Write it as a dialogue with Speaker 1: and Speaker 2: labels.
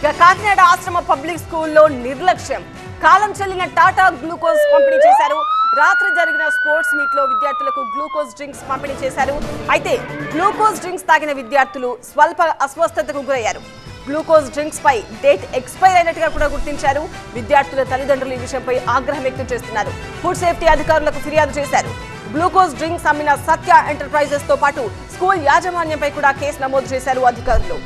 Speaker 1: ఇక కాకినాడ ఆశ్రమ పబ్లిక్ స్కూల్లో నిర్లక్ష్యం. కాలం చెల్లిన టాటా గ్లూకోజ్ పంపిణీ చేశారు. రాత్రి జరిగిన స్పోర్ట్స్ మీట్లో విద్యార్థులకు గ్లూకోజ్ డ్రింక్స్ పంపిణీ చేశారు. అయితే గ్లూకోజ్ డ్రింక్స్ తాగిన విద్యార్థులు స్వల్ప అస్వస్థతకు గురయ్యారు. గ్లూకోజ్ డ్రింక్స్ పై డేట్ ఎక్స్పైర్ అయినట్టుగా కూడా గుర్తించారు. విద్యార్థుల తల్లిదండ్రులు ఈ విషయంపై ఆగ్రహం వ్యక్తం చేస్తున్నారు. ఫుడ్ సేఫ్టీ అధికారులకు ఫిర్యాదు చేశారు. గ్లూకోజ్ డ్రింక్స్ అమ్మిన సత్య ఎంటర్ప్రైజెస్తో పాటు స్కూల్ యాజమాన్యంపై కూడా కేసు నమోదు చేశారు అధికారులు.